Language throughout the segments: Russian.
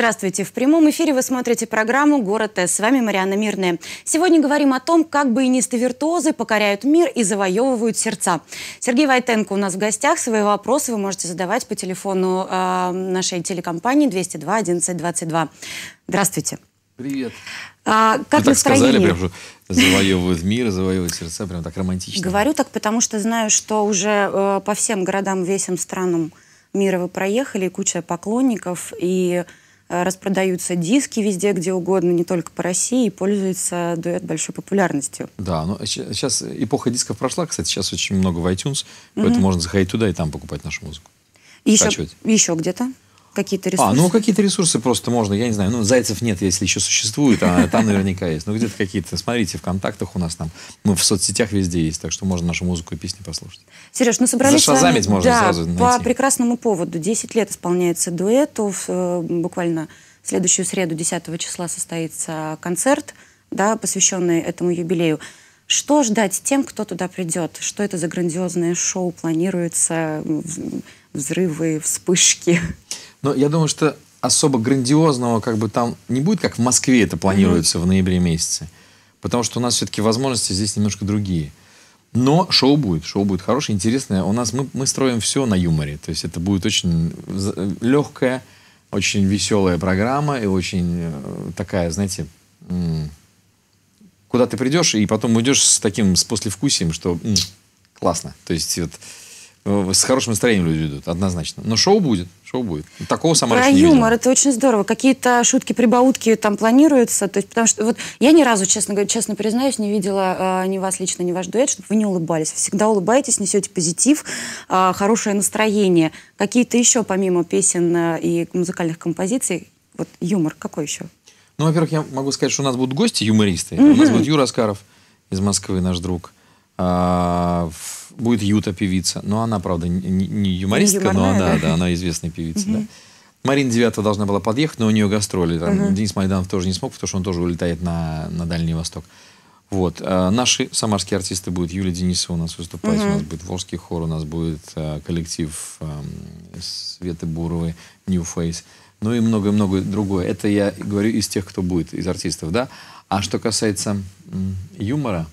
Здравствуйте. В прямом эфире вы смотрите программу «Город С». С вами Марианна Мирная. Сегодня говорим о том, как баянисты-виртуозы покоряют мир и завоевывают сердца. Сергей Войтенко у нас в гостях. Свои вопросы вы можете задавать по телефону э, нашей телекомпании 202 11 22. Здравствуйте. Привет. А, как Вы так настроение? сказали, прям, что завоевывают мир, завоевывают сердца, прям так романтично. Говорю так, потому что знаю, что уже э, по всем городам, весям, странам мира вы проехали, и куча поклонников, и распродаются диски везде, где угодно, не только по России, и пользуется дуэт большой популярностью. Да, ну сейчас эпоха дисков прошла, кстати, сейчас очень много в iTunes, поэтому можно заходить туда и там покупать нашу музыку. И еще, еще где-то какие-то ресурсы? А, ну какие-то ресурсы просто можно, я не знаю, ну Зайцев нет, если еще существует, а там наверняка есть. Ну где-то какие-то, смотрите, в контактах у нас там, мы в соцсетях везде есть, так что можно нашу музыку и песни послушать. Сереж, ну собрались с вами- Зашазамить можно да, сразу по найти. прекрасному поводу. 10 лет исполняется дуэту. Э, буквально в следующую среду, 10 числа, состоится концерт, да, посвященный этому юбилею. Что ждать тем, кто туда придет? Что это за грандиозное шоу планируется? Взрывы, вспышки? Но я думаю, что особо грандиозного как бы там не будет, как в Москве это планируется в ноябре месяце. Потому что у нас все-таки возможности здесь немножко другие. Но шоу будет, шоу будет хорошее, интересное. У нас мы, мы строим все на юморе. То есть это будет очень з- легкая, очень веселая программа и очень э, такая, знаете, куда ты придешь и потом уйдешь с таким с послевкусием, что м, классно. То есть вот, э, с хорошим настроением люди идут, однозначно. Но шоу будет, шоу будет. Такого сама Про видела. юмор, это очень здорово. Какие-то шутки-прибаутки там планируются? То есть, потому что вот я ни разу, честно говоря, честно признаюсь, не видела э, ни вас лично, ни ваш дуэт, чтобы вы не улыбались. Всегда улыбаетесь, несете позитив, э, хорошее настроение. Какие-то еще, помимо песен э, и музыкальных композиций, вот юмор какой еще? Ну, во-первых, я могу сказать, что у нас будут гости, юмористы. У нас будет Юра Аскаров из Москвы, наш друг. А, в- будет Юта, певица. Но она, правда, не, не- не юмористка, но юморная, она, да? да, она известная певица. да. Марина Девятова должна была подъехать, но у нее гастроли. Там Денис Майданов тоже не смог, потому что он тоже улетает на, на Дальний Восток. Вот. А, наши самарские артисты будут. Юлия Денисова у нас выступать. У нас будет Волжский хор, у нас будет а, коллектив а, Светы Буровой, New Face. Ну и многое-многое другое. Это я говорю из тех, кто будет, из артистов, да. А что касается юмора,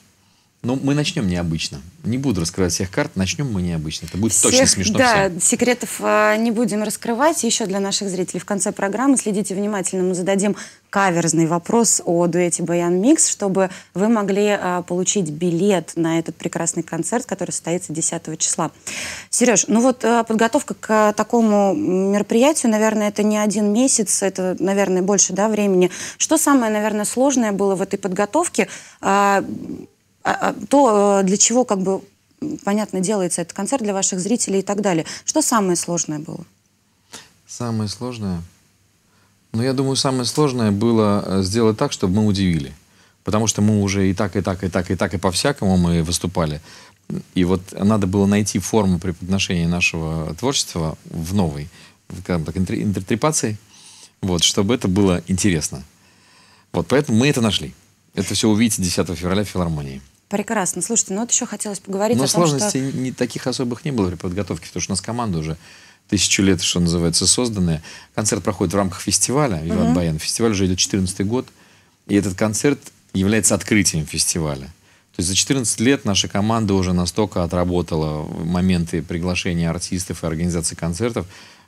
ну, мы начнем необычно. Не буду раскрывать всех карт, начнем мы необычно. Это будет точно Всех, смешно Да, всем. секретов э, не будем раскрывать. Еще для наших зрителей в конце программы следите внимательно. Мы зададим каверзный вопрос о дуэте Баян Микс, чтобы вы могли э, получить билет на этот прекрасный концерт, который состоится 10 числа. Сереж, ну вот э, подготовка к такому мероприятию, наверное, это не один месяц, это, наверное, больше да, времени. Что самое, наверное, сложное было в этой подготовке? А, а, то, э, для чего, как бы, понятно, делается этот концерт для ваших зрителей и так далее. Что самое сложное было? Самое сложное? Ну, я думаю, самое сложное было э, сделать так, чтобы мы удивили. Потому что мы уже и так, и так, и так, и так, и по-всякому мы выступали. И вот надо было найти форму преподношения нашего творчества в новой, скажем так, интер- интерпретации, вот, чтобы это было интересно. Вот, поэтому мы это нашли. Это все увидите 10 февраля в филармонии. Прекрасно. Слушайте, ну вот еще хотелось поговорить Но о том, сложностей что... не таких особых не было при подготовке, потому что у нас команда уже тысячу лет, что называется, созданная. Концерт проходит в рамках фестиваля «Виват Баян». Фестиваль уже идет 14 год, и этот концерт является открытием фестиваля. То есть за 14 лет наша команда уже настолько отработала моменты приглашения артистов и организации концертов.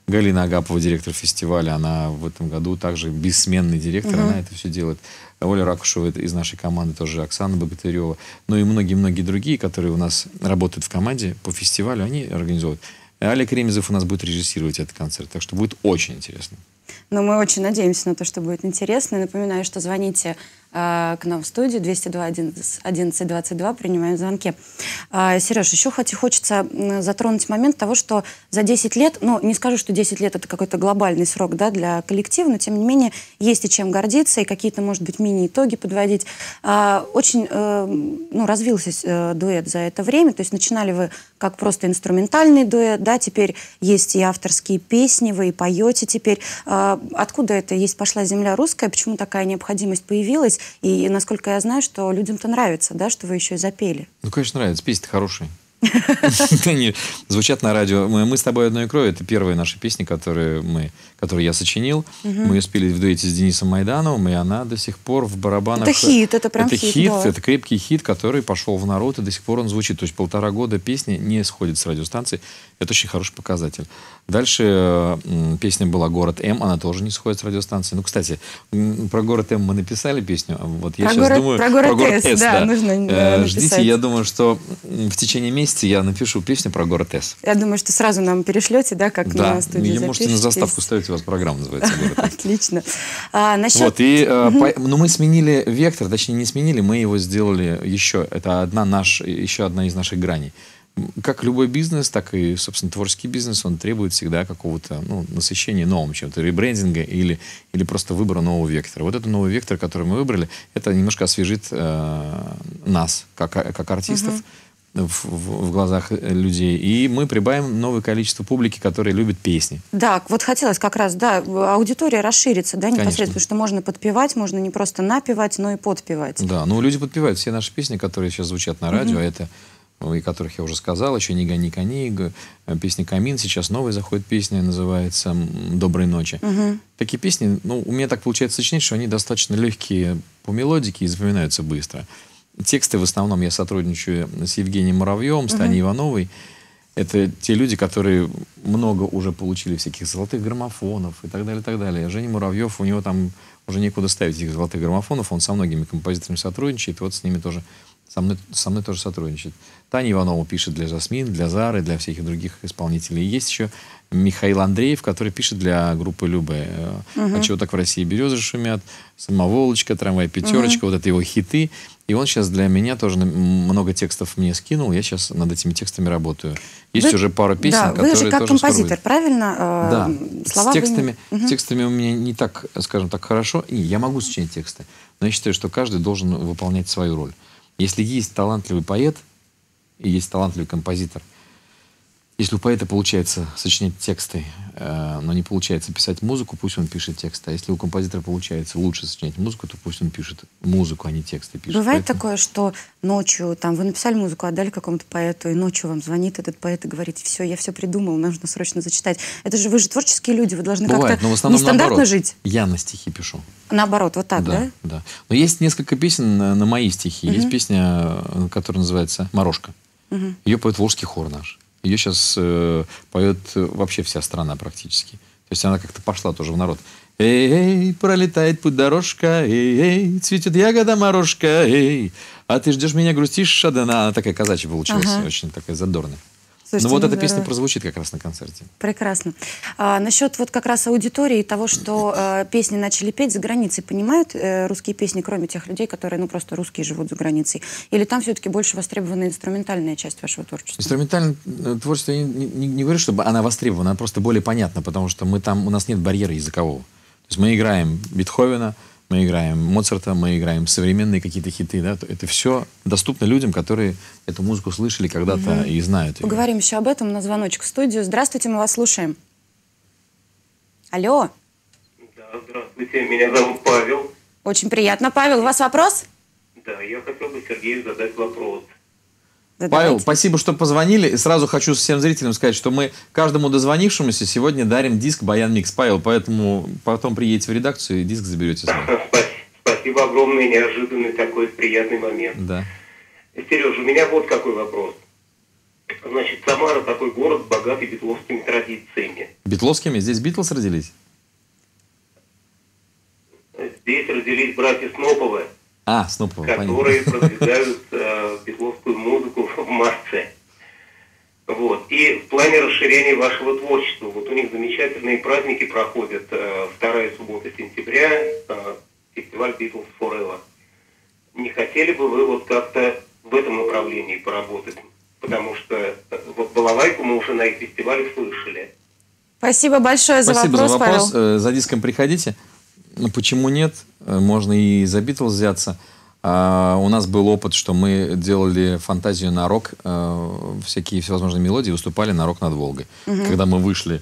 Галина Агапова, директор фестиваля, она в этом году также бессменный директор, она это все делает. Оля Ракушева из нашей команды тоже, Оксана Богатырева, ну и многие-многие другие, которые у нас работают в команде по фестивалю, они организовывают. Олег Ремезов у нас будет режиссировать этот концерт, так что будет очень интересно. Но мы очень надеемся на то, что будет интересно. Напоминаю, что звоните к нам в студию 202 11 11 22, принимаем звонки. Э, Сереж, еще хоть, хочется затронуть момент того, что за 10 лет, ну, не скажу, что 10 лет это какой-то глобальный срок да, для коллектива, но тем не менее есть и чем гордиться, и какие-то, может быть, мини-итоги подводить. Э, очень э, ну, развился э, дуэт за это время, то есть начинали вы как просто инструментальный дуэт, да, теперь есть и авторские песни, вы и поете теперь. А, Откуда это есть пошла земля русская, почему такая необходимость появилась, и насколько я знаю, что людям-то нравится, да, что вы еще и запели. Ну, конечно, нравится. Песни-то хорошие. Они звучат на радио. Мы, мы с тобой одной крови. Это первая наша песня, которую мы, которую я сочинил. Мы ее спели в дуэте с Денисом Майдановым, и она до сих пор в барабанах. Это хит, это прям это хит, хит, да. это крепкий хит, который пошел в народ, и до сих пор он звучит. То есть полтора года песня не сходит с радиостанции. Это очень хороший показатель. Дальше э, песня была «Город М», она тоже не сходит с радиостанции. Ну, кстати, про «Город М» мы написали песню. Вот я Про сейчас город- думаю... про «Город С», да, нужно, Э, э, Ждите, я думаю, что в течение месяца я напишу песню про «Город С». Я думаю, что сразу нам перешлете, да, как Да, на студии и можете на заставку ставить, у вас программа называется. Отлично. А, насчет... Вот, и, э, по- ну, мы сменили вектор, точнее, не сменили, мы его сделали еще, это одна наш, еще одна из наших граней. Как любой бизнес, так и, собственно, творческий бизнес, он требует всегда какого-то ну, насыщения новым чем-то, ребрендинга или, или просто выбора нового вектора. Вот этот новый вектор, который мы выбрали, это немножко освежит э, нас, как, как артистов, в, в- в глазах э, людей. И мы прибавим новое количество публики, которые любят песни. Да, вот хотелось как раз, да, аудитория расширится, да, непосредственно, Конечно. потому что можно подпевать, можно не просто напевать, но и подпевать. Да, ну люди подпевают все наши песни, которые сейчас звучат на радио, это ну, и которых я уже сказал, еще «Не гони коней», песня «Камин», сейчас новая заходит песня, называется «Доброй ночи». Такие песни, ну, у меня так получается сочинять, что они достаточно легкие по мелодике и запоминаются быстро. Тексты в основном я сотрудничаю с Евгением Муравьевым, с Таней Ивановой. Это те люди, которые много уже получили всяких золотых граммофонов и так далее, и так далее. Женя Муравьев, у него там уже некуда ставить этих золотых граммофонов, он со многими композиторами сотрудничает, вот с ними тоже, со мной, со мной тоже сотрудничает. Таня Иванова пишет для Жасмин, для Зары, для всех других исполнителей. Есть еще Михаил Андреев, который пишет для группы Любе. А чего так в России березы шумят, самоволочка, трамвай пятерочка, вот это его хиты. И он сейчас для меня тоже много текстов мне скинул. Я сейчас над этими текстами работаю. Есть Вы- уже пара песен, да, которые вы же как тоже композитор, правильно? Э, Да, Слова с вы текстами, с текстами у меня не так, скажем так, хорошо. И я могу сочинять тексты, но я считаю, что каждый должен выполнять свою роль. Если есть талантливый поэт и есть талантливый композитор, если у поэта получается сочинять тексты, э, но не получается писать музыку, пусть он пишет тексты. А если у композитора получается лучше сочинять музыку, то пусть он пишет музыку, а не тексты пишет. Бывает Поэтому- такое, что ночью там вы написали музыку, отдали какому-то поэту, и ночью вам звонит этот поэт и говорит, все, я все придумал, нужно срочно зачитать. Это же вы же творческие люди, вы должны как-то но в основном нестандартно наоборот. жить. Я на стихи пишу. Наоборот, вот так, да? да, да. Но есть несколько песен на, на мои стихи. Есть песня, э, которая называется «Морошка». Ее поет Волжский хор наш. Ее сейчас э, поет э, вообще вся страна практически. То есть она как-то пошла тоже в народ. Эй, эй, пролетает путь дорожка, эй, эй, цветет ягода морожка, эй, а ты ждешь меня, грустишь, одна. Она такая казачья получилась, Ага. очень такая задорная. Слушайте, ну вот эта песня здорово. прозвучит как раз на концерте. Прекрасно. А, насчет вот как раз аудитории и того, что э, песни начали петь за границей, понимают э, русские песни, кроме тех людей, которые, ну, просто русские живут за границей? Или там все-таки больше востребована инструментальная часть вашего творчества? Инструментальное э, творчество, я не, не- не говорю, чтобы она востребована, она просто более понятна, потому что мы там, у нас нет барьера языкового. То есть мы играем Бетховена, мы играем Моцарта, мы играем современные какие-то хиты. Да? Это все доступно людям, которые эту музыку слышали когда-то и знают ее. Поговорим еще об этом на звоночек в студию. Здравствуйте, мы вас слушаем. Алло, Да, здравствуйте, меня зовут Павел. очень приятно. Павел, у вас вопрос? Да, я хотел бы Сергею задать вопрос. Да, Павел, давайте. спасибо, что позвонили. И сразу хочу всем зрителям сказать, что мы каждому дозвонившемуся сегодня дарим диск Баян Микс. Павел, поэтому потом приедете в редакцию и диск заберете Спасибо огромное, неожиданный такой приятный момент. Да. Сереж, у меня вот какой вопрос. Значит, Самара такой город, богатый битловскими традициями. Битловскими? Здесь Битлз родились? Здесь родились братья Сноповы, А, понятно. которые продвигают э, битловскую музыку в массы. Вот. И в плане расширения вашего творчества, вот у них замечательные праздники проходят. э, вторая суббота сентября, э, фестиваль Beatles Forever. Не хотели бы вы вот как-то в этом направлении поработать? Потому что э, вот балалайку мы уже на их фестивале слышали. Спасибо большое за Спасибо вопрос, за вопрос. Павел. Э, За диском приходите. Ну, почему нет? Э, Можно и за Битлз взяться. А, у нас был опыт, что мы делали фантазию на рок, э, всякие всевозможные мелодии, выступали на рок над Волгой. Когда мы вышли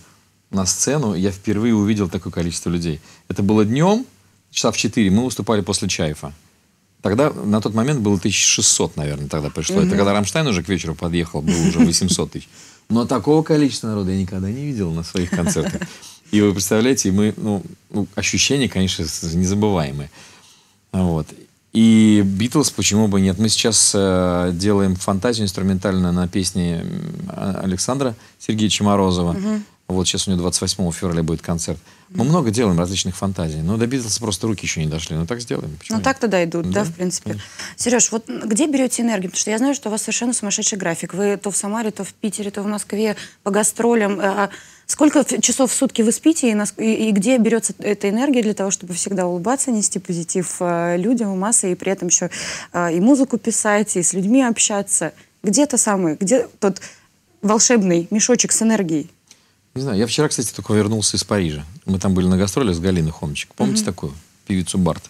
на сцену, я впервые увидел такое количество людей. Это было днем, часа в 4, мы выступали после Чаева. Тогда, на тот момент было 1600, наверное, тогда пришло. Это когда Рамштайн уже к вечеру подъехал, было уже 800 тысяч. Но такого количества народа я никогда не видел на своих концертах. И вы представляете, мы, ну, ну ощущения, конечно, незабываемые. Вот. И Битлз, почему бы нет? Мы сейчас э, делаем фантазию инструментальную на песне Александра Сергеевича Морозова. Угу. Вот сейчас у него 28 февраля будет концерт. Мы много делаем различных фантазий. Но до Битлз просто руки еще не дошли. Ну так сделаем. Почему ну так тогда идут, да, да в принципе. Конечно. Сереж, вот где берете энергию? Потому что я знаю, что у вас совершенно сумасшедший график. Вы то в Самаре, то в Питере, то в Москве по гастролям. Сколько часов в сутки вы спите и, и, и где берется эта энергия для того, чтобы всегда улыбаться, нести позитив э, людям массы и при этом еще э, и музыку писать, и с людьми общаться? Где то самый, где тот волшебный мешочек с энергией? Не знаю, я вчера, кстати, только вернулся из Парижа. Мы там были на гастроле с Галиной Хомчик. Помните mm-hmm. такую? Певицу Барт.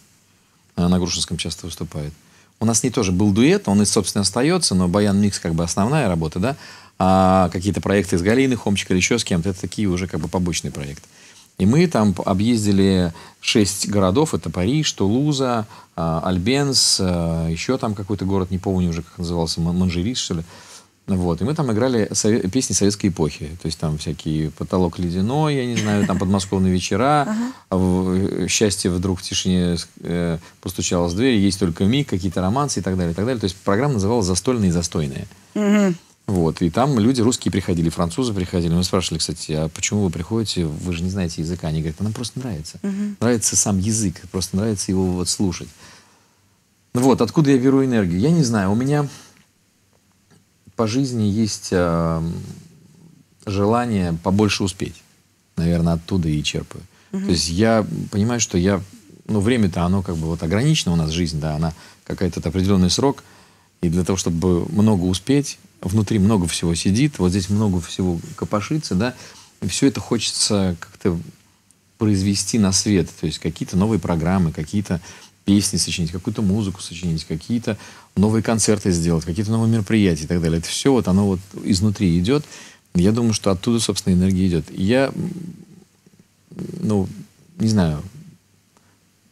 Она на Грушинском часто выступает. У нас не тоже был дуэт, он и, собственно, остается, но Баян Микс как бы основная работа, да а какие-то проекты с Галиной Хомчик или еще с кем-то, это такие уже как бы побочные проекты. И мы там объездили шесть городов. Это Париж, Тулуза, а, Альбенс, а, еще там какой-то город, не помню уже, как назывался, Манжерис, что ли. Вот. И мы там играли сове- песни советской эпохи. То есть там всякие «Потолок ледяной», я не знаю, там «Подмосковные вечера», ага. «Счастье вдруг в тишине э, постучалось в дверь», «Есть только миг», какие-то романсы и так далее, и так далее. То есть программа называлась «Застольные и застойные». Угу. Вот, и там люди русские приходили, французы приходили. Мы спрашивали, кстати, а почему вы приходите, вы же не знаете языка. Они говорят, нам просто нравится. Угу. Нравится сам язык, просто нравится его вот слушать. Вот, откуда я беру энергию? Я не знаю, у меня по жизни есть э, желание побольше успеть. Наверное, оттуда и черпаю. Угу. То есть я понимаю, что я, ну, время-то оно как бы вот ограничено у нас, жизнь, да, она какая-то определенный срок. И для того, чтобы много успеть, внутри много всего сидит, вот здесь много всего копошится, да, и все это хочется как-то произвести на свет, то есть какие-то новые программы, какие-то песни сочинить, какую-то музыку сочинить, какие-то новые концерты сделать, какие-то новые мероприятия и так далее. Это все вот оно вот изнутри идет. Я думаю, что оттуда, собственно, энергия идет. Я, ну, не знаю,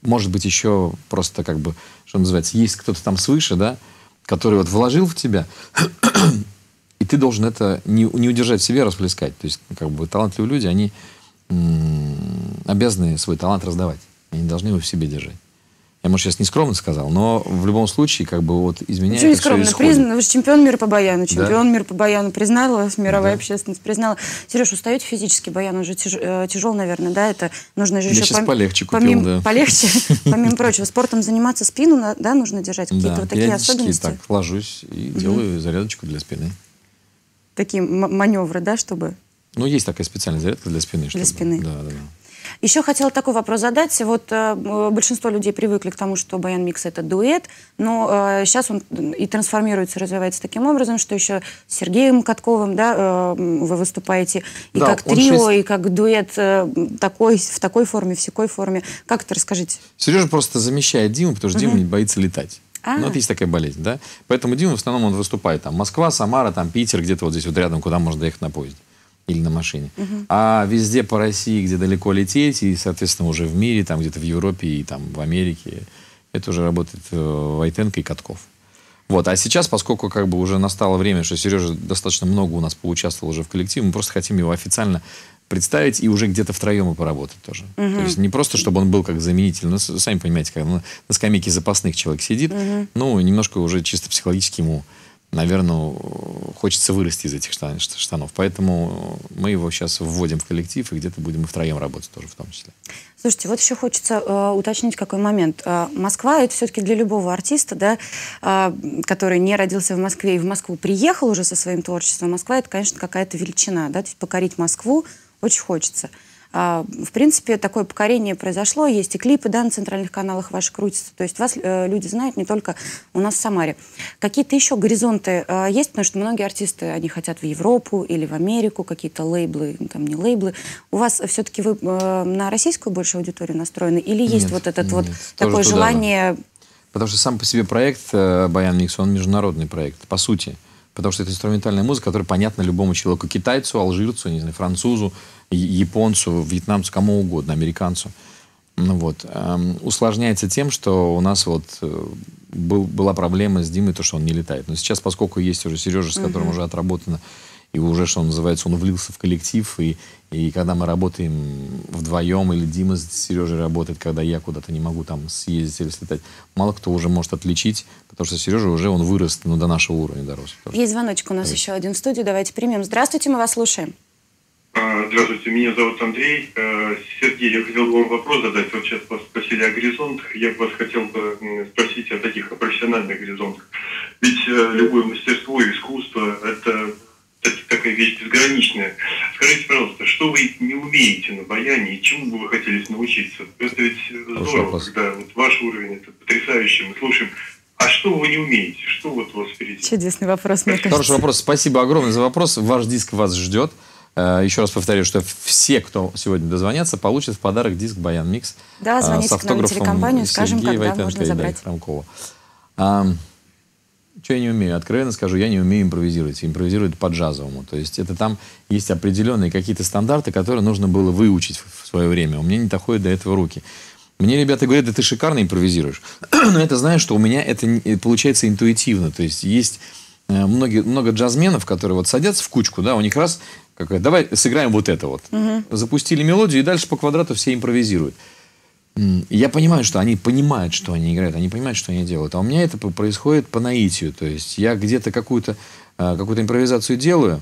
может быть, еще просто как бы, что называется, есть кто-то там свыше, да, который вот вложил в тебя, и ты должен это не, не удержать в себе, расплескать. То есть, как бы, талантливые люди, они обязаны свой талант раздавать. Они должны его в себе держать. Я, может, сейчас нескромно сказал, но в любом случае, как бы вот из меня Почему? Все Признан, вы же чемпион мира по баяну. Чемпион да? мира по баяну признала мировая да. общественность признала. Сереж, устаете физически? Баян уже тяж, э, тяжел, наверное, да? Это нужно же Я еще... сейчас пом... полегче купил, помимо, да. Полегче, помимо прочего. Спортом заниматься, спину, да, нужно держать? Какие-то вот такие особенности? так ложусь и делаю зарядочку для спины. Такие маневры, да, чтобы... Ну, есть такая специальная зарядка для спины. Для спины. Да, да, да. Еще хотела такой вопрос задать. Вот э, большинство людей привыкли к тому, что Баян Микс это дуэт, но э, сейчас он и трансформируется, развивается таким образом, что еще с Сергеем Катковым, да, э, вы выступаете и да, как трио, шесть... и как дуэт э, такой, в такой форме, в всякой форме. Как это расскажите? Сережа просто замещает Диму, потому что угу. Дима не боится летать. А-а-а. Ну, вот есть такая болезнь, да? Поэтому Дима в основном он выступает там Москва, Самара, там Питер, где-то вот здесь вот рядом, куда можно доехать на поезде или на машине. Угу. А везде по России, где далеко лететь, и, соответственно, уже в мире, там где-то в Европе и там в Америке, это уже работает э, Войтенко и Катков. Вот. А сейчас, поскольку как бы уже настало время, что Сережа достаточно много у нас поучаствовал уже в коллективе, мы просто хотим его официально представить и уже где-то втроем и поработать тоже. Угу. То есть не просто, чтобы он был как заменитель, но сами понимаете, как на, на скамейке запасных человек сидит, угу. ну, немножко уже чисто психологически ему наверное, хочется вырасти из этих штанов. Поэтому мы его сейчас вводим в коллектив, и где-то будем и втроем работать тоже в том числе. Слушайте, вот еще хочется э, уточнить какой момент. Э, Москва это все-таки для любого артиста, да, э, который не родился в Москве и в Москву приехал уже со своим творчеством. Москва это, конечно, какая-то величина, да, то есть покорить Москву очень хочется. А, в принципе, такое покорение произошло. Есть и клипы да, на центральных каналах ваши крутятся. То есть вас э, люди знают не только у нас в Самаре. Какие-то еще горизонты э, есть? Потому что многие артисты, они хотят в Европу или в Америку, какие-то лейблы, там не лейблы. У вас все-таки вы э, на российскую больше аудиторию настроены? Или есть нет, вот это вот такое желание... Потому что сам по себе проект «Баян Микс», он международный проект, по сути. Потому что это инструментальная музыка, которая понятна любому человеку. Китайцу, алжирцу, не знаю, французу, японцу, вьетнамцу, кому угодно, американцу. Ну вот. Эм, усложняется тем, что у нас вот э, был, была проблема с Димой, то, что он не летает. Но сейчас, поскольку есть уже Сережа, с которым уже отработано, и уже, что называется, он влился в коллектив, и, и когда мы работаем вдвоем, или Дима с Сережей работает, когда я куда-то не могу там съездить или слетать, мало кто уже может отличить, потому что Сережа уже, он вырос ну, до нашего уровня дорос. Есть звоночек у нас еще один в студию, давайте примем. Здравствуйте, мы вас слушаем. А, Здравствуйте, меня зовут Андрей. Э, Сергей, я хотел бы вам вопрос задать. Вот сейчас вас спросили о горизонтах. Я бы вас хотел бы спросить о таких о профессиональных горизонтах. Ведь э, любое мастерство и искусство – это так- такая вещь безграничная. Скажите, пожалуйста, что вы не умеете на баяне и чему бы вы хотели научиться? Это ведь здорово, вопрос. когда вот ваш уровень, это потрясающе, мы слушаем. А что вы не умеете? Что вот у вас впереди? Чудесный вопрос, мне кажется. Хороший вопрос. Спасибо огромное за вопрос. Ваш диск вас ждет. Э, Еще раз повторю, что все, кто сегодня дозвонятся, получат в подарок диск Баян Микс. Да, э, звоните с к нам на автографом телекомпанию, скажем, Сергея когда Войтенко можно забрать. Хромкова. Что я не умею? Откровенно скажу, я не умею импровизировать. Импровизировать по-джазовому. То есть это там есть определенные какие-то стандарты, которые нужно было выучить в свое время. У меня не доходят до этого руки. Мне ребята говорят, да ты шикарно импровизируешь. Но это знаю, что у меня это э, получается интуитивно. То есть есть э, многие, много джазменов, которые вот садятся в кучку, да, у них раз, какая, давай сыграем вот это вот. Запустили мелодию, и дальше по квадрату все импровизируют. Я понимаю, что они понимают, что они играют, они понимают, что они делают. А у меня это происходит по наитию. То есть я где-то какую-то э, какую-то импровизацию делаю,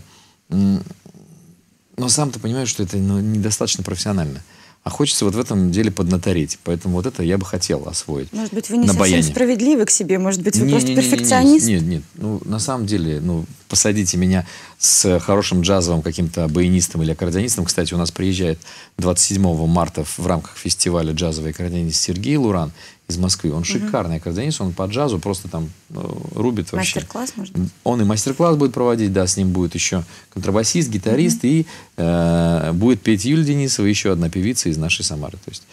но сам ты понимаешь, что это ну, недостаточно профессионально. А хочется вот в этом деле поднатореть. Поэтому вот это я бы хотел освоить. Может быть, вы не на совсем баяне. справедливы к себе, может быть, вы Не- просто не- не- перфекционист. Нет, нет. Ну, на самом деле, ну, посадите меня с хорошим джазовым каким-то баянистом или аккордеонистом. Кстати, у нас приезжает 27 марта в рамках фестиваля джазовый аккордеонист Сергей Луран из Москвы. Он шикарный аккордеонист, он по джазу просто там ну, рубит вообще. Мастер-класс, может быть? Он и мастер-класс будет проводить, да, с ним будет еще контрабасист, гитарист, и э, будет петь Юлия Денисова, еще одна певица из нашей Самары. То есть,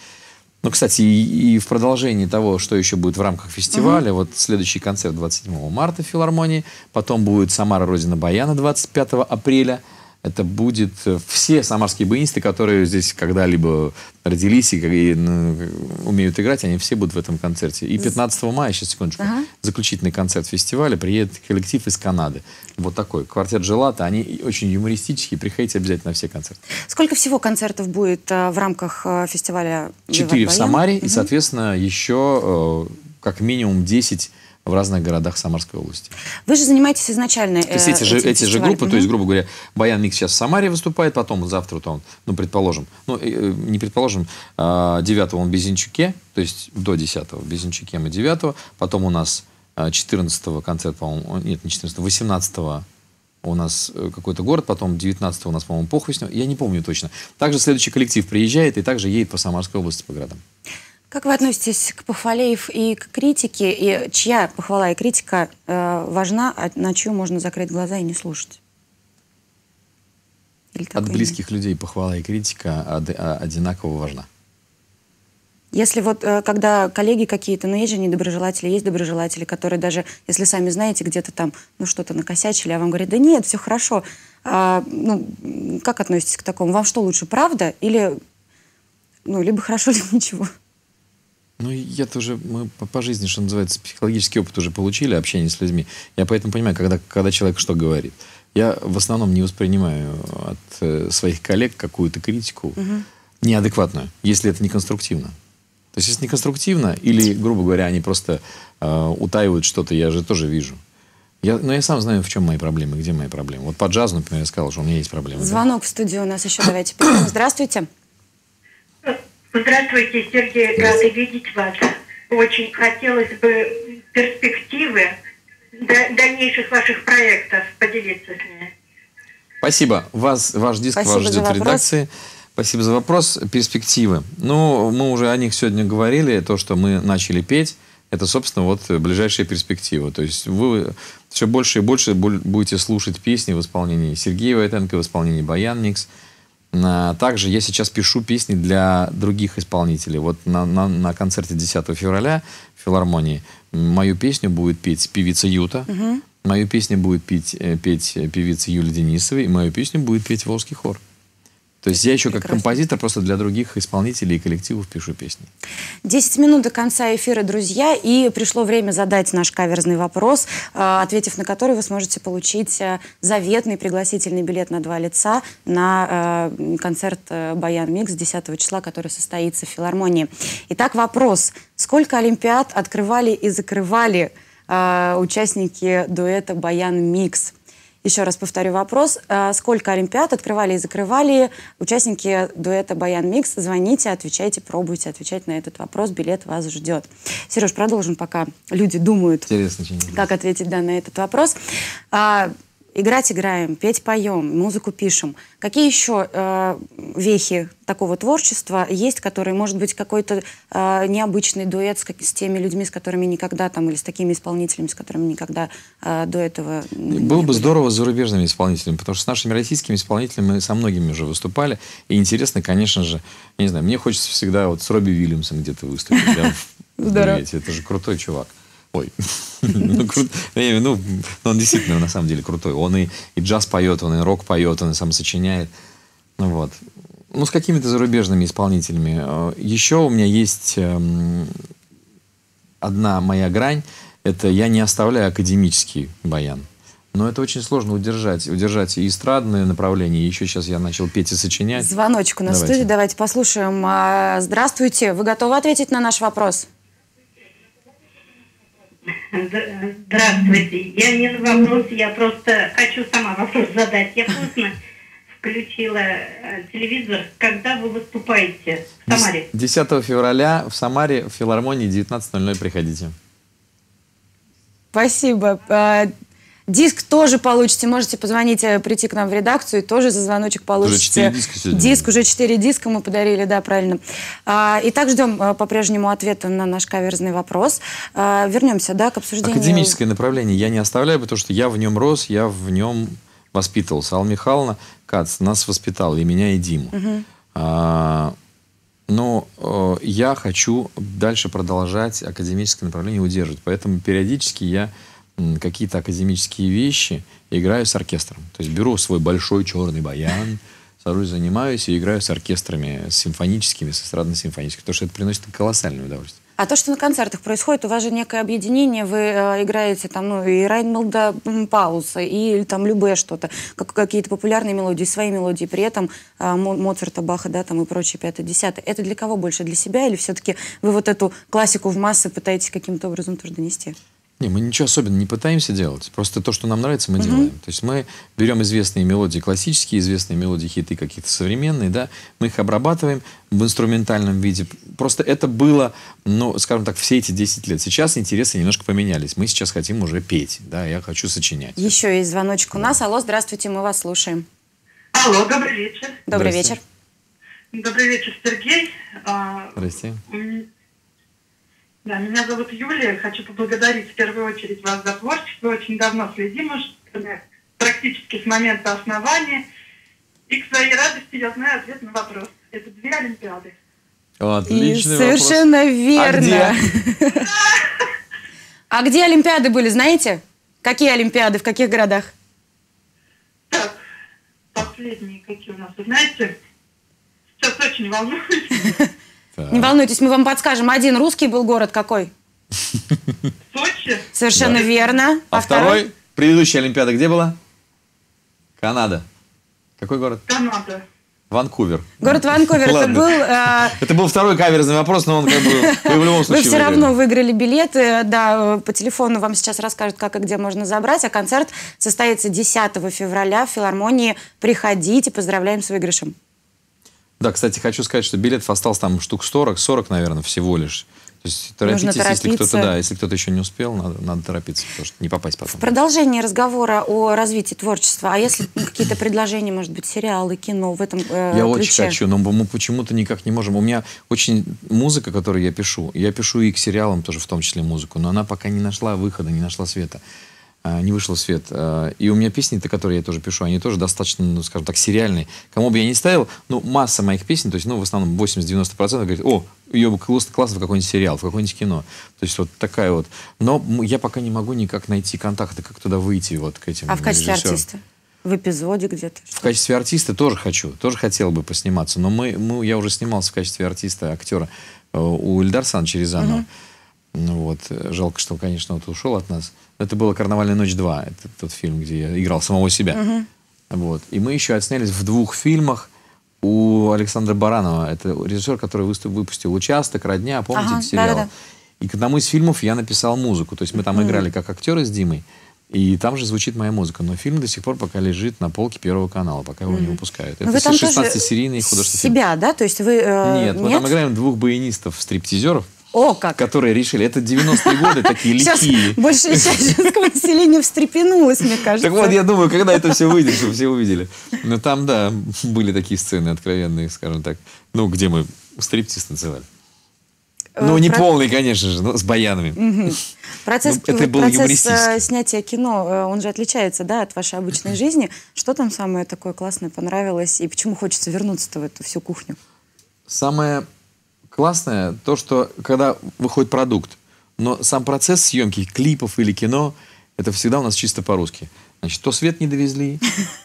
ну, кстати, и, и в продолжении того, что еще будет в рамках фестиваля, вот следующий концерт 27 марта в филармонии, потом будет Самара Родина Баяна 25 апреля. Это будет э, все самарские баянисты, которые здесь когда-либо родились и, и, ну, умеют играть, они все будут в этом концерте. И 15 мая, сейчас секундочку, Ага. заключительный концерт фестиваля, приедет коллектив из Канады. Вот такой. Квартет Желата. Они очень юмористические. Приходите обязательно на все концерты. Сколько всего концертов будет э, в рамках э, фестиваля Четыре «Виват в Баян»? Самаре и, Мгм. соответственно, еще э, как минимум 10 в разных городах Самарской области. Вы же занимаетесь изначально То есть эти, же, эти же группы, то есть, грубо говоря, Баян Микс сейчас в Самаре выступает, потом завтра, вот он, ну, предположим, ну, э, э, не предположим, 9 он в Безенчуке, то есть до 10 в Безенчуке мы 9 потом у нас 14 концерт, по-моему, нет, не 14 18 у нас э, какой-то город, потом 19 у нас, по-моему, Похвостнево, я не помню точно. Также следующий коллектив приезжает и также едет по Самарской области по городам. Как вы относитесь к похвале и к критике? И чья похвала и критика э, важна, а на чью можно закрыть глаза и не слушать? Или От такой нет? близких людей похвала и критика а, одинаково важна. Если вот, э, когда коллеги какие-то, ну, есть же недоброжелатели, есть доброжелатели, которые даже, если сами знаете, где-то там, ну, что-то накосячили, а вам говорят, да нет, все хорошо. А, ну, как относитесь к такому? Вам что лучше, правда? Или, ну, либо хорошо, либо ничего? Ну, я тоже, мы по, по жизни, что называется, психологический опыт уже получили, общение с людьми. Я поэтому понимаю, когда, когда человек что говорит. Я в основном не воспринимаю от э, своих коллег какую-то критику неадекватную, если это не конструктивно. То есть, если не конструктивно, или, грубо говоря, они просто э, утаивают что-то, я же тоже вижу. Я, но я сам знаю, в чем мои проблемы, где мои проблемы. Вот по джазу, например, я сказал, что у меня есть проблемы. да. Звонок в студию у нас еще, давайте. Здравствуйте. Здравствуйте, Сергей, рада видеть вас. Очень хотелось бы перспективы да- дальнейших ваших проектов поделиться с ними. Спасибо. Вас, ваш диск Спасибо вас ждет в редакции. Спасибо за вопрос. Перспективы. Ну, мы уже о них сегодня говорили. То, что мы начали петь, это, собственно, вот ближайшие перспективы. То есть вы все больше и больше будете слушать песни в исполнении Сергея Войтенко, в исполнении Баян Микс. А, Также я сейчас пишу песни для других исполнителей. Вот на, на, на концерте 10 февраля в филармонии мою песню будет петь певица Юта, мою песню будет петь, э, петь э, певица Юлия Денисова, и мою песню будет петь Волжский хор. То есть я еще как Прекрасно. композитор просто для других исполнителей и коллективов пишу песни. 10 минут до конца эфира, друзья, и пришло время задать наш каверзный вопрос, э, ответив на который вы сможете получить э, заветный пригласительный билет на два лица на э, концерт э, «Баян Микс» 10 числа, который состоится в филармонии. Итак, вопрос. Сколько олимпиад открывали и закрывали участники дуэта «Баян Микс»? Еще раз повторю вопрос. А, Сколько олимпиад открывали и закрывали участники дуэта «Баян Микс»? Звоните, отвечайте, пробуйте отвечать на этот вопрос. Билет вас ждет. Сереж, продолжим, пока люди думают, Интересно, как ответить да, на этот вопрос. Играть играем, петь поем, музыку пишем. Какие еще э, вехи такого творчества есть, которые, может быть, какой-то э, необычный дуэт с, как- с теми людьми, с которыми никогда там, или с такими исполнителями, с которыми никогда э, до этого Было бы были? здорово с зарубежными исполнителями, потому что с нашими российскими исполнителями мы со многими уже выступали. И интересно, конечно же, я не знаю, мне хочется всегда вот с Робби Уильямсом где-то выступить. Здорово. Это же крутой чувак. Ой, ну, кру- ну, он действительно на самом деле крутой. Он и, и джаз поет, он и рок поет, он и сам сочиняет. Ну вот. Ну, с какими-то зарубежными исполнителями. Э, Еще у меня есть эм, одна моя грань, это я не оставляю академический баян. Но это очень сложно удержать. Удержать и эстрадное направление. Еще сейчас я начал петь и сочинять. Звоночек у нас в Давайте. студии. Давайте послушаем. А, Здравствуйте. Вы готовы ответить на наш вопрос? Здравствуйте. Я не на вопрос, я просто хочу сама вопрос задать. Я поздно включила э, телевизор. Когда вы выступаете в Самаре? 10 февраля в Самаре в филармонии 19.00 приходите. Спасибо. Диск тоже получите. Можете позвонить, э, прийти к нам в редакцию и тоже за звоночек получите. четыре диска сегодня. Диск, уже четыре диска мы подарили, да, правильно. А, Итак, ждем э, по-прежнему ответа на наш каверзный вопрос. А, Вернемся, да, к обсуждению. Академическое направление я не оставляю, потому что я в нем рос, я в нем воспитывался. Алла Михайловна Кац нас воспитала, и меня, и Диму. А, но э, я хочу дальше продолжать академическое направление удерживать. Поэтому периодически я какие-то академические вещи играю с оркестром. То есть беру свой большой черный баян, сажусь, занимаюсь и играю с оркестрами, с симфоническими, с эстрадно-симфоническими, потому что это приносит колоссальное удовольствие. А то, что на концертах происходит, у вас же некое объединение, вы э, играете там, ну, и Райнмелда Пауса, и там любое что-то, как, какие-то популярные мелодии, свои мелодии, при этом э, Мо- Моцарта, Баха, да, там и прочее, пятое, десятое. Это для кого больше? Для себя или все-таки вы вот эту классику в массы пытаетесь каким-то образом тоже донести? Не, мы ничего особенно не пытаемся делать. Просто то, что нам нравится, мы делаем. То есть мы берем известные мелодии классические, известные мелодии, хиты какие-то современные, да, мы их обрабатываем в инструментальном виде. Просто это было, ну, скажем так, все эти 10 лет. Сейчас интересы немножко поменялись. Мы сейчас хотим уже петь, да, я хочу сочинять. Еще есть звоночек у нас. Алло, здравствуйте, мы вас слушаем. Алло, добрый вечер. Добрый вечер. Добрый вечер, Сергей. А, Здрасте. Да, меня зовут Юлия. Хочу поблагодарить в первую очередь вас за творчество. Очень давно следим уже, практически с момента основания. И к своей радости я знаю ответ на вопрос. Это две Олимпиады. Отличный И совершенно верно. А где? А где Олимпиады были, знаете? Какие Олимпиады, в каких городах? Так, последние какие у нас, вы знаете? Сейчас очень волнуюсь. Так. Не волнуйтесь, мы вам подскажем. Один русский был город какой? Сочи. Совершенно Да. верно. А второй, предыдущая Олимпиада где была? Канада. Какой город? Канада. Ванкувер. Город Ванкувер, это был... э, Это был второй каверзный вопрос, но он как бы... Вы в любом Вы случае все выиграли. равно выиграли билеты. Да, э, по телефону вам сейчас расскажут, как и где можно забрать. А концерт состоится 10 февраля в филармонии. Приходите, поздравляем с выигрышем. Да, кстати, хочу сказать, что билетов осталось там штук 40, 40, наверное, всего лишь. То есть Нужно торопитесь, если торопиться. кто-то, да, если кто-то еще не успел, надо, надо торопиться, потому что не попасть потом. Продолжение разговора о развитии творчества. А если какие-то предложения, может быть, сериалы, кино в этом э, Я ключе? очень хочу, но мы почему-то никак не можем. У меня очень музыка, которую я пишу, я пишу и к сериалам тоже в том числе музыку, но она пока не нашла выхода, не нашла света. А, Не вышла в свет. А, И у меня песни-то, которые я тоже пишу, они тоже достаточно, ну, скажем так, сериальные. Кому бы я ни ставил, ну, масса моих песен, то есть, ну, в основном 80-90% говорит, о, ее бы классно классно в какой-нибудь сериал, в какое-нибудь кино. То есть вот такая вот. Но я пока не могу никак найти контакты, как туда выйти вот к этим А в качестве режиссерам. артиста? В эпизоде где-то? В качестве артиста тоже хочу, тоже хотел бы посниматься. Но мы, мы, я уже снимался в качестве артиста, актера э, у Ильдара Саныча Рязанова. Угу. Ну вот, жалко, что, конечно, вот ушел от нас. Это было «Карнавальная ночь 2», это тот фильм, где я играл самого себя. Угу. Вот. И мы еще отснялись в двух фильмах у Александра Баранова. Это режиссер, который выступ, выпустил «Участок», «Родня», помните, ага, сериал? Да, да. И к одному из фильмов я написал музыку. То есть мы там mm. играли как актеры с Димой. И там же звучит моя музыка. Но фильм до сих пор пока лежит на полке Первого канала, пока его mm. не выпускают. Но Это 16-серийный художественный себя, фильм. да? То есть вы... Э, нет, нет, мы там играем двух баянистов, стриптизеров. О, как! Которые решили. Это 90-е годы такие лихие. Большая часть женского населения встрепенулась, мне кажется. Так вот, я думаю, когда это все выйдет, чтобы все увидели. Но там, да, были такие сцены откровенные, скажем так. Ну, где мы стриптиз танцевали. Э, ну, не Про... полный, конечно же, но с баянами. Угу. Процесс, ну, это был процесс э, снятия кино, э, он же отличается, да, от вашей обычной жизни. Что там самое такое классное понравилось? И почему хочется вернуться в эту всю кухню? Самое классное то, что когда выходит продукт, но сам процесс съемки клипов или кино, это всегда у нас чисто по-русски. Значит, то свет не довезли,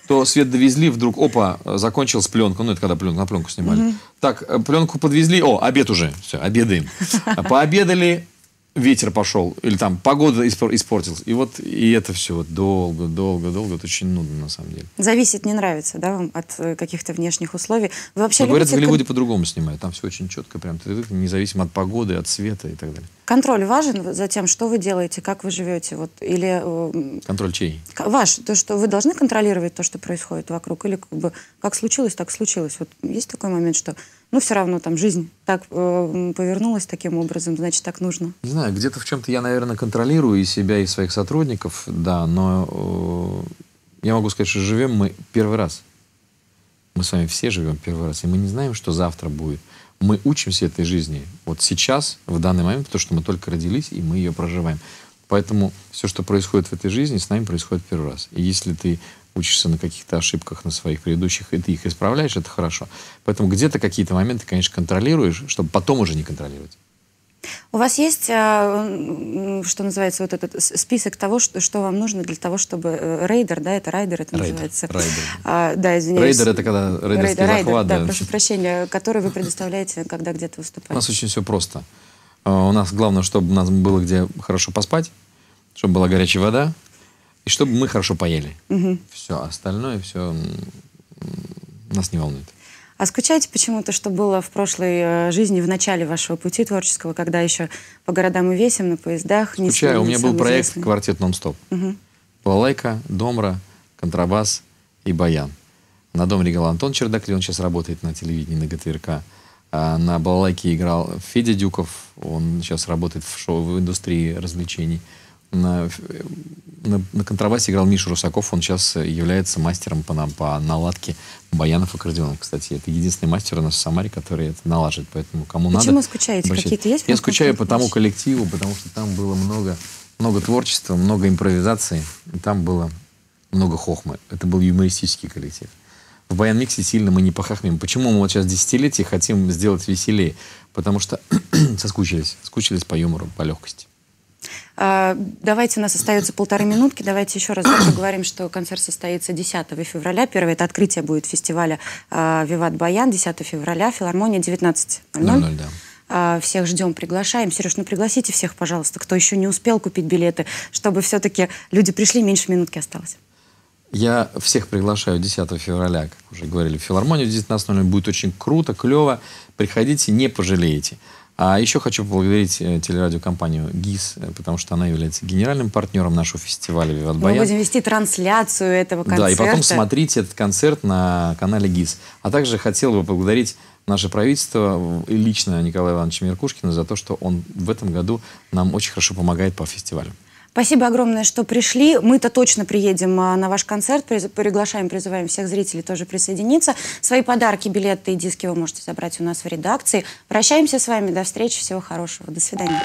то свет довезли, вдруг, опа, закончилась пленка. Ну, это когда пленку, на пленку снимали. Mm-hmm. Так, э, пленку подвезли, о, обед уже, все, обедаем. Пообедали, ветер пошел, или там погода испортилась. И вот и это все вот долго, долго, долго. Это очень нудно, на самом деле. Зависит, не нравится, да, вам от э, каких-то внешних условий. Вы вообще Но, говорят, в Голливуде как... по-другому снимают. Там все очень четко, прям независимо от погоды, от света и так далее. Контроль важен за тем, что вы делаете, как вы живете? Вот, или, э, Контроль чей? Ваш. То, что вы должны контролировать то, что происходит вокруг? Или как бы как случилось, так случилось? Вот есть такой момент, что ну, все равно там жизнь так э, повернулась таким образом, значит, так нужно. Не знаю, где-то в чем-то я, наверное, контролирую и себя, и своих сотрудников, да, но э, я могу сказать, что живем мы первый раз. Мы с вами все живем первый раз, и мы не знаем, что завтра будет. Мы учимся этой жизни вот сейчас, в данный момент, потому что мы только родились, и мы ее проживаем. Поэтому все, что происходит в этой жизни, с нами происходит первый раз. И если ты учишься на каких-то ошибках на своих предыдущих, и ты их исправляешь, это хорошо. Поэтому где-то какие-то моменты, конечно, контролируешь, чтобы потом уже не контролировать. У вас есть, а, что называется, вот этот список того, что, что вам нужно для того, чтобы э, рейдер, да, это райдер, это рейдер, называется. Райдер. А, да, извиняюсь. Рейдер это когда рейдерский рейдер, захват. да, да, прошу прощения, который вы предоставляете, когда где-то выступаете. У нас очень все просто. А, у нас главное, чтобы у нас было где хорошо поспать, чтобы была горячая вода, и чтобы мы хорошо поели. Угу. Все, остальное все нас не волнует. А скучаете почему-то, что было в прошлой э, жизни, в начале вашего пути творческого, когда еще по городам и весим, на поездах? Не Скучаю. У меня был проект известный. «Квартет нон-стоп». Угу. Балалайка, домра, контрабас и баян. На дом играл Антон Чердакли, он сейчас работает на телевидении, на ГТРК. А на балалайке играл Федя Дюков, он сейчас работает в шоу, в индустрии развлечений на, на, на контрабасе играл Миша Русаков, он сейчас является мастером по, по наладке баянов и аккордеонов. Кстати, это единственный мастер у нас в Самаре, который это налажит, поэтому кому Почему надо... Почему скучаете? Какие-то есть? Я скучаю по тому коллективу, потому что там было много, много творчества, много импровизации, и там было много хохмы. Это был юмористический коллектив. В Баян Миксе сильно мы не похахмим. Почему мы вот сейчас десятилетие хотим сделать веселее? Потому что соскучились, скучились по юмору, по легкости. А, давайте, у нас остается полторы минутки. Давайте еще раз поговорим, что концерт состоится 10 февраля. Первое это открытие будет фестиваля а, «Виват Баян». 10 февраля, филармония 19.00. 00, да. А, всех ждем, приглашаем. Сереж, ну пригласите всех, пожалуйста, кто еще не успел купить билеты, чтобы все-таки люди пришли, меньше минутки осталось. Я всех приглашаю 10 февраля, как уже говорили, в филармонию в 19.00. Будет очень круто, клево. Приходите, не пожалеете. А еще хочу поблагодарить э, телерадиокомпанию ГИС, э, потому что она является генеральным партнером нашего фестиваля «Виват Баян». Мы будем вести трансляцию этого концерта. Да, и потом смотрите этот концерт на канале ГИС. А также хотел бы поблагодарить наше правительство и лично Николая Ивановича Меркушкина за то, что он в этом году нам очень хорошо помогает по фестивалю. Спасибо огромное, что пришли. Мы-то точно приедем а, на ваш концерт. Приглашаем, призываем всех зрителей тоже присоединиться. Свои подарки, билеты и диски вы можете забрать у нас в редакции. Прощаемся с вами. До встречи. Всего хорошего. До свидания.